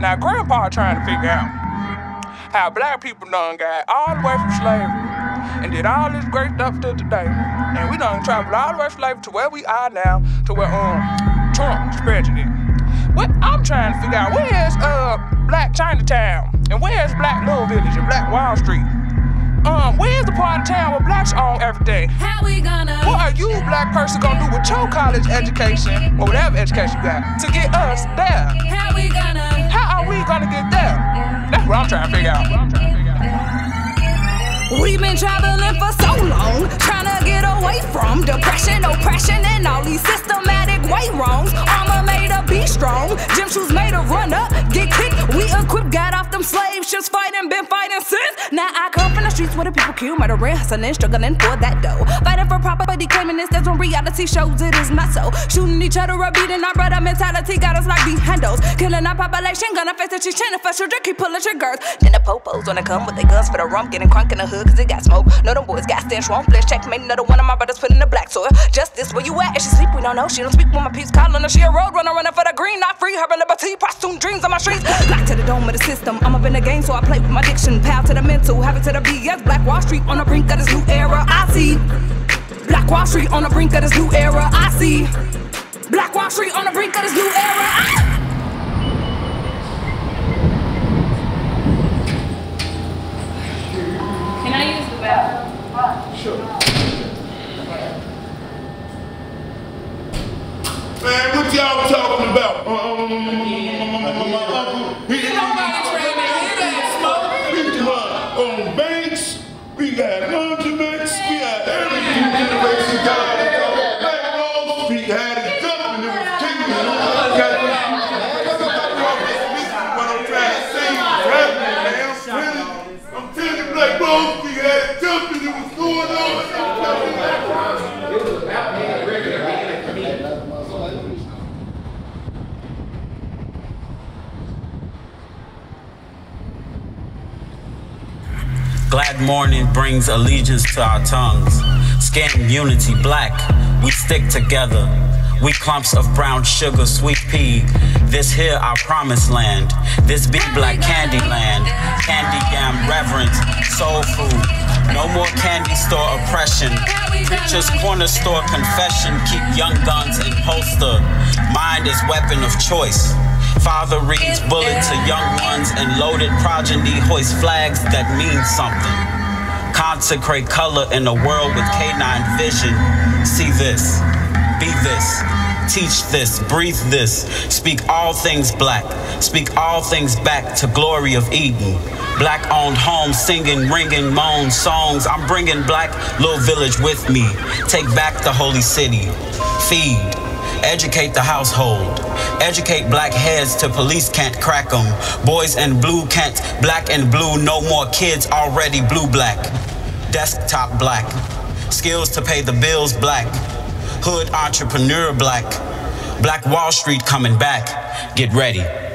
Now, Grandpa trying to figure out how black people done got all the way from slavery and did all this great stuff to today. And we done traveled all the way from slavery to where we are now, to where um Trump's president. What I'm trying to figure out, where's uh Black Chinatown? And where's Black Little Village and Black Wall Street? Um, where's the part of town where blacks own everything? How we gonna? What are you, black person, gonna do with your college education or whatever education you got to get us there? How we gonna? Gonna get there? That's what I'm trying to figure out. We've been traveling for so long, trying to get away from depression, oppression, and all these systematic way wrongs. Armor made to be strong, gym shoes made to run up, get kicked. We equipped, got off them slave ships, fighting, been fighting since. Now I come streets where the people kill, murdering, hustling, struggling for that dough. Fighting for property, claiming this, that's when reality shows it is not so. Shooting each other up, beating our brother mentality, got us like the handles. Killing our population, gonna face the cheese, for children, keep pulling triggers. Then the popos wanna come with their guns for the rum, getting crunk in the hood, cause it got smoke. No, them boys got stench, won't flesh, checkmate. Another one of my brothers put in the black soil. Justice, where you at? If she sleep, we don't know. She don't speak when my peeps calling her. She a road runner, running for the green, not free. Her liberty, prostitute dreams on my streets. Black to the dome of the system. I'm up in the game, so I play with my diction. Pal to the mental, habit to the BS. Black Wall Street on the brink of this new era. I see. Black Wall Street on the brink of this new era. I see. Black Wall Street on the brink of this new era. I Glad morning brings allegiance to our tongues. Scan unity black, we stick together. We clumps of brown sugar, sweet pea. This here our promised land. This be black candy land. Candy yam reverence, soul food. No more candy store oppression. Preachers corner store confession. Keep young guns in holster. Mind is weapon of choice. Father reads bullet to young ones and loaded progeny hoist flags that mean something. Consecrate color in a world with canine vision. See this, be this, teach this, breathe this. Speak all things black. Speak all things back to glory of Eden. Black owned homes, singing, ringing, moan songs. I'm bringing black little village with me. Take back the holy city. Feed. Educate the household. Educate black heads to police can't crack them. Boys in blue can't black and blue. No more kids already blue black. Desktop black. Skills to pay the bills black. Hood entrepreneur black. Black Wall Street coming back. Get ready.